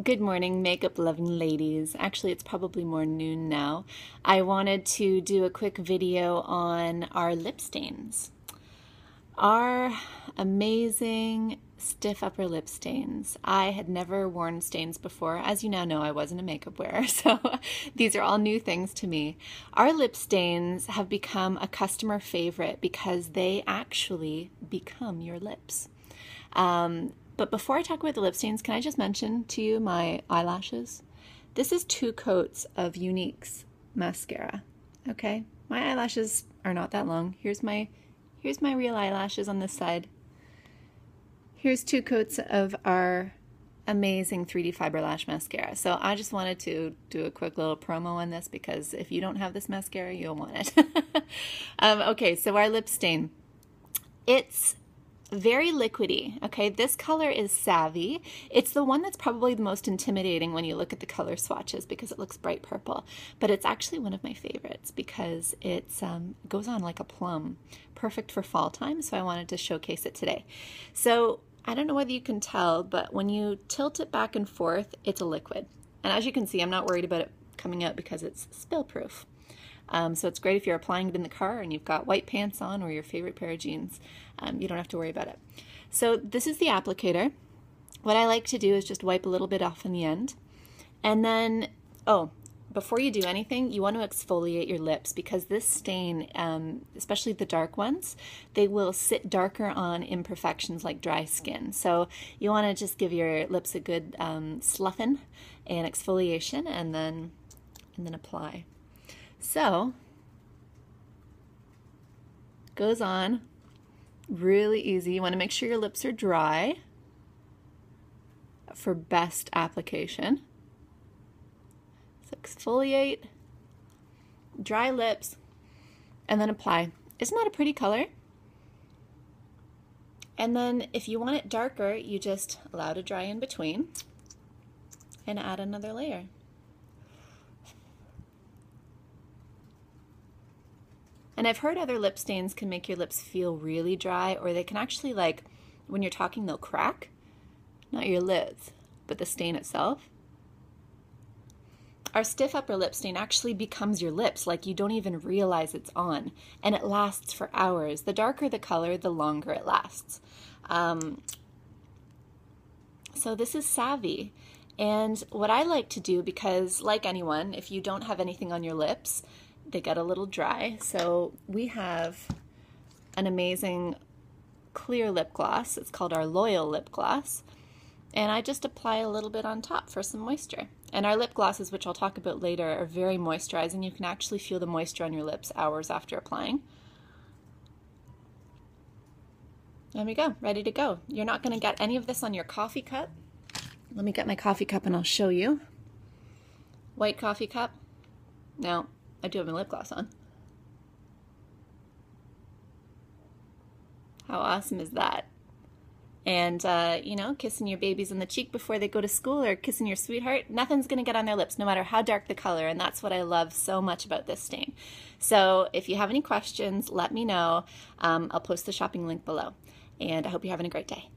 Good morning, makeup loving ladies. Actually, it's probably more noon now. I wanted to do a quick video on our lip stains. Our amazing stiff upper lip stains. I had never worn stains before. As you now know, I wasn't a makeup wearer, so these are all new things to me. Our lip stains have become a customer favorite because they actually become your lips. Um, but before I talk about the lip stains, can I just mention to you my eyelashes? This is two coats of Younique's mascara, okay? My eyelashes are not that long. Here's my, here's my real eyelashes on this side. Here's two coats of our amazing 3D Fiber Lash Mascara. So I just wanted to do a quick little promo on this because if you don't have this mascara, you'll want it. um, okay, so our lip stain. It's very liquidy. Okay, this color is Savvy. It's the one that's probably the most intimidating when you look at the color swatches because it looks bright purple. But it's actually one of my favorites because it um, goes on like a plum. Perfect for fall time, so I wanted to showcase it today. So I don't know whether you can tell, but when you tilt it back and forth, it's a liquid. And as you can see, I'm not worried about it coming out because it's spill proof. Um, so it's great if you're applying it in the car and you've got white pants on or your favorite pair of jeans. Um, you don't have to worry about it. So this is the applicator. What I like to do is just wipe a little bit off in the end. And then, oh, before you do anything, you want to exfoliate your lips because this stain, um, especially the dark ones, they will sit darker on imperfections like dry skin. So you want to just give your lips a good um, sloughing and exfoliation and then, and then apply. So, goes on really easy. You want to make sure your lips are dry for best application. So exfoliate, dry lips, and then apply. Isn't that a pretty color? And then if you want it darker, you just allow to dry in between and add another layer. And I've heard other lip stains can make your lips feel really dry, or they can actually, like, when you're talking, they'll crack. Not your lids, but the stain itself. Our stiff upper lip stain actually becomes your lips, like you don't even realize it's on, and it lasts for hours. The darker the color, the longer it lasts. Um, so this is Savvy. And what I like to do, because like anyone, if you don't have anything on your lips, they get a little dry. So we have an amazing clear lip gloss. It's called our Loyal Lip Gloss. And I just apply a little bit on top for some moisture. And our lip glosses, which I'll talk about later, are very moisturizing. You can actually feel the moisture on your lips hours after applying. There we go, ready to go. You're not going to get any of this on your coffee cup. Let me get my coffee cup and I'll show you. White coffee cup. No, I do have my lip gloss on. How awesome is that? And, uh, you know, kissing your babies on the cheek before they go to school or kissing your sweetheart, nothing's going to get on their lips, no matter how dark the color. And that's what I love so much about this stain. So if you have any questions, let me know. Um, I'll post the shopping link below. And I hope you're having a great day.